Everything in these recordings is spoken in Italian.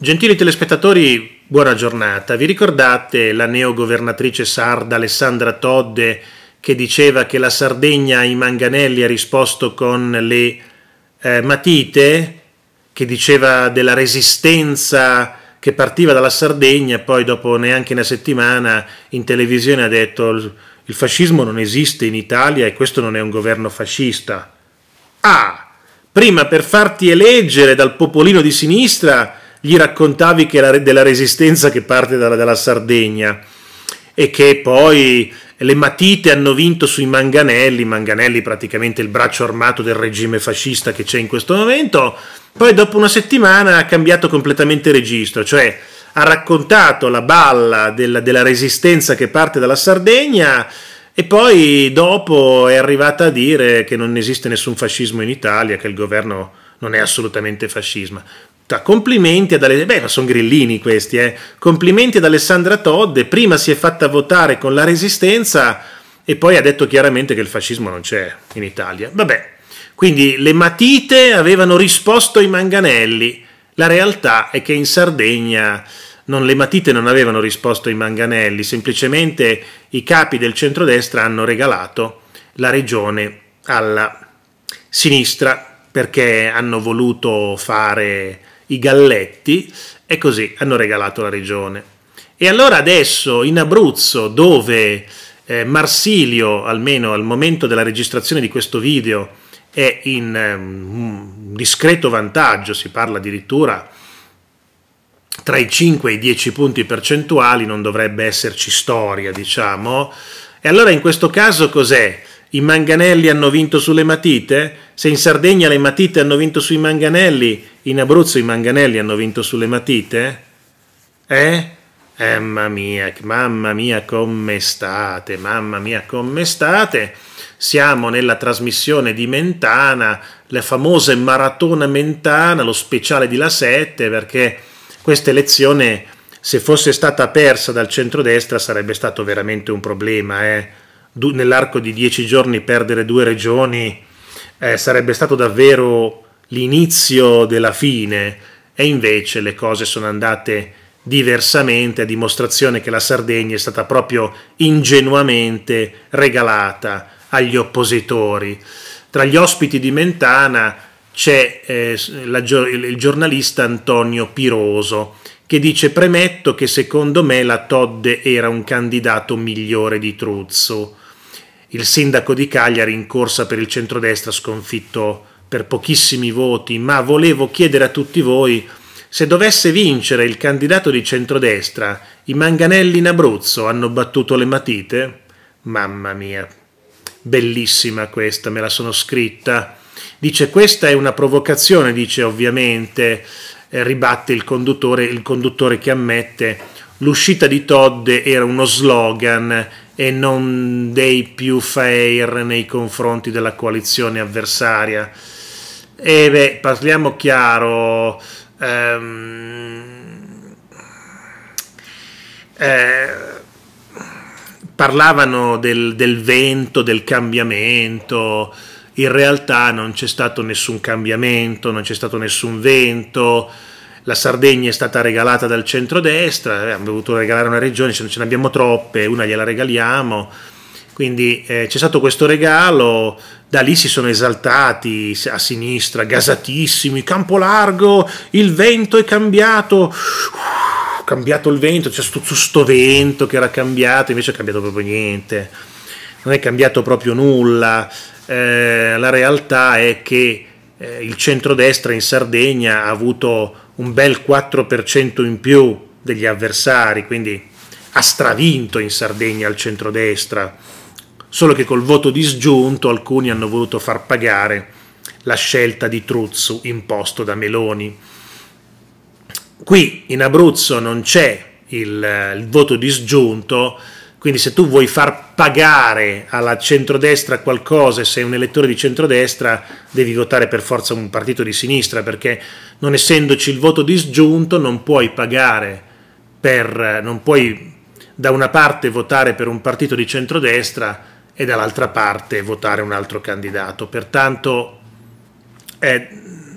Gentili telespettatori, buona giornata. Vi ricordate la neogovernatrice sarda Alessandra Todde che diceva che la Sardegna ai manganelli ha risposto con le eh, matite, che diceva della resistenza che partiva dalla Sardegna, poi dopo neanche una settimana in televisione ha detto il fascismo non esiste in Italia e questo non è un governo fascista. Ah, prima per farti eleggere dal popolino di sinistra gli raccontavi che era della resistenza che parte dalla, dalla Sardegna e che poi le matite hanno vinto sui manganelli, manganelli praticamente il braccio armato del regime fascista che c'è in questo momento, poi dopo una settimana ha cambiato completamente registro, cioè ha raccontato la balla della, della resistenza che parte dalla Sardegna e poi dopo è arrivata a dire che non esiste nessun fascismo in Italia, che il governo non è assolutamente fascismo. Complimenti ad Alessandra, beh, sono grillini questi, eh. Complimenti ad Alessandra Todde, prima si è fatta votare con la resistenza e poi ha detto chiaramente che il fascismo non c'è in Italia. Vabbè, quindi le matite avevano risposto ai manganelli. La realtà è che in Sardegna non, le matite non avevano risposto ai manganelli, semplicemente i capi del centrodestra hanno regalato la regione alla sinistra perché hanno voluto fare i galletti e così hanno regalato la regione. E allora adesso in Abruzzo, dove eh, Marsilio, almeno al momento della registrazione di questo video, è in um, discreto vantaggio, si parla addirittura tra i 5 e i 10 punti percentuali, non dovrebbe esserci storia, diciamo. E allora in questo caso cos'è? I manganelli hanno vinto sulle matite? Se in Sardegna le matite hanno vinto sui manganelli, in Abruzzo i manganelli hanno vinto sulle matite? Eh? Eh, mamma mia, mamma mia, come state? Mamma mia, come state? Siamo nella trasmissione di Mentana, le famose maratona Mentana, lo speciale di La 7, perché questa elezione, se fosse stata persa dal centrodestra, sarebbe stato veramente un problema, eh? nell'arco di dieci giorni perdere due regioni eh, sarebbe stato davvero l'inizio della fine e invece le cose sono andate diversamente a dimostrazione che la Sardegna è stata proprio ingenuamente regalata agli oppositori. Tra gli ospiti di Mentana c'è eh, la, il giornalista Antonio Piroso che dice premetto che secondo me la Todde era un candidato migliore di Truzzo il sindaco di Cagliari in corsa per il centrodestra sconfitto per pochissimi voti, ma volevo chiedere a tutti voi se dovesse vincere il candidato di centrodestra, i manganelli in Abruzzo hanno battuto le matite? Mamma mia, bellissima questa, me la sono scritta. Dice questa è una provocazione, dice ovviamente, eh, ribatte il conduttore, il conduttore che ammette l'uscita di Todd era uno slogan e non dei più fair nei confronti della coalizione avversaria. E beh, parliamo chiaro. Ehm, eh, parlavano del, del vento, del cambiamento. In realtà non c'è stato nessun cambiamento, non c'è stato nessun vento la Sardegna è stata regalata dal centrodestra, eh, abbiamo dovuto regalare una regione, ce ne abbiamo troppe, una gliela regaliamo, quindi eh, c'è stato questo regalo, da lì si sono esaltati a sinistra, gasatissimi, campo largo, il vento è cambiato, uh, cambiato il vento, c'è tutto sto vento che era cambiato, invece è cambiato proprio niente, non è cambiato proprio nulla, eh, la realtà è che eh, il centrodestra in Sardegna ha avuto un bel 4% in più degli avversari, quindi ha stravinto in Sardegna al centrodestra, solo che col voto disgiunto alcuni hanno voluto far pagare la scelta di Truzzu imposto da Meloni. Qui in Abruzzo non c'è il, il voto disgiunto, quindi se tu vuoi far pagare alla centrodestra qualcosa e sei un elettore di centrodestra, devi votare per forza un partito di sinistra, perché non essendoci il voto disgiunto non puoi pagare per, non puoi da una parte votare per un partito di centrodestra e dall'altra parte votare un altro candidato. Pertanto è,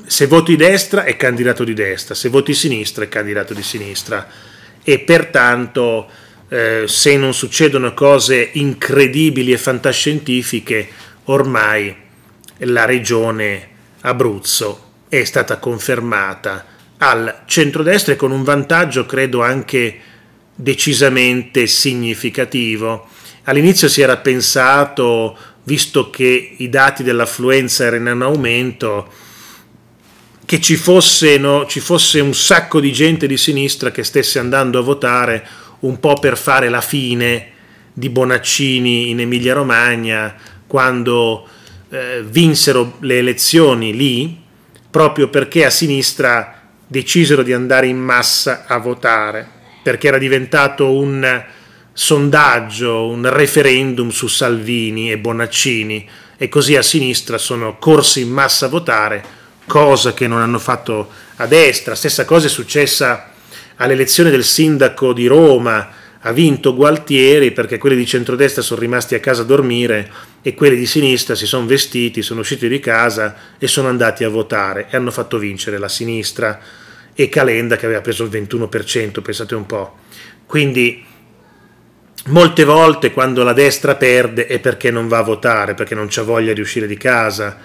se voti destra è candidato di destra, se voti sinistra è candidato di sinistra e pertanto eh, se non succedono cose incredibili e fantascientifiche, ormai la regione Abruzzo è stata confermata al centrodestra e con un vantaggio credo anche decisamente significativo. All'inizio si era pensato, visto che i dati dell'affluenza erano in aumento, che ci fosse, no, ci fosse un sacco di gente di sinistra che stesse andando a votare un po' per fare la fine di Bonaccini in Emilia-Romagna quando eh, vinsero le elezioni lì, proprio perché a sinistra decisero di andare in massa a votare, perché era diventato un sondaggio, un referendum su Salvini e Bonaccini e così a sinistra sono corsi in massa a votare, cosa che non hanno fatto a destra. Stessa cosa è successa all'elezione del sindaco di Roma ha vinto Gualtieri perché quelli di centrodestra sono rimasti a casa a dormire e quelli di sinistra si sono vestiti, sono usciti di casa e sono andati a votare e hanno fatto vincere la sinistra e Calenda che aveva preso il 21%, pensate un po'. Quindi molte volte quando la destra perde è perché non va a votare, perché non c'ha voglia di uscire di casa.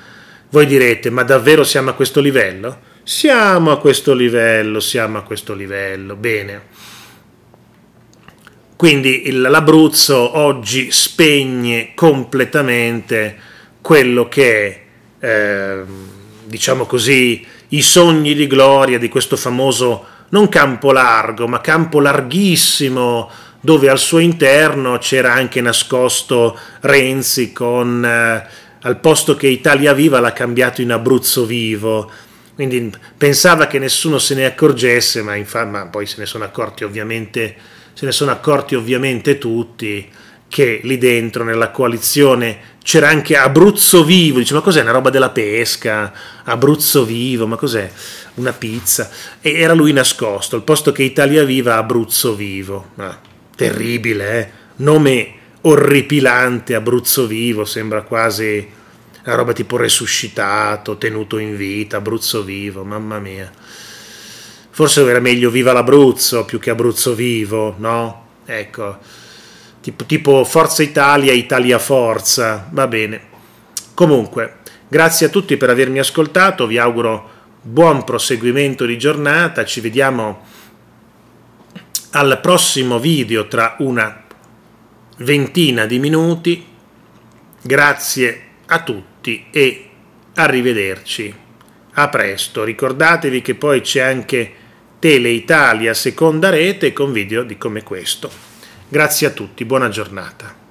Voi direte, ma davvero siamo a questo livello? Siamo a questo livello, siamo a questo livello, bene. Quindi l'Abruzzo oggi spegne completamente quello che è, eh, diciamo così, i sogni di gloria di questo famoso, non campo largo, ma campo larghissimo, dove al suo interno c'era anche nascosto Renzi con, eh, al posto che Italia Viva l'ha cambiato in Abruzzo Vivo, quindi pensava che nessuno se ne accorgesse, ma, infa- ma poi se ne sono accorti ovviamente, se ne sono accorti ovviamente tutti che lì dentro nella coalizione c'era anche Abruzzo Vivo, dice ma cos'è una roba della pesca, Abruzzo Vivo, ma cos'è? Una pizza? E era lui nascosto, al posto che Italia Viva, Abruzzo Vivo, ah, terribile, eh? nome orripilante, Abruzzo Vivo, sembra quasi una roba tipo resuscitato, tenuto in vita, Abruzzo vivo, mamma mia. Forse era meglio viva l'Abruzzo più che Abruzzo vivo, no? Ecco, tipo, tipo Forza Italia, Italia Forza, va bene. Comunque, grazie a tutti per avermi ascoltato, vi auguro buon proseguimento di giornata, ci vediamo al prossimo video tra una ventina di minuti. Grazie a tutti e arrivederci. A presto, ricordatevi che poi c'è anche Tele Italia seconda rete con video di come questo. Grazie a tutti, buona giornata.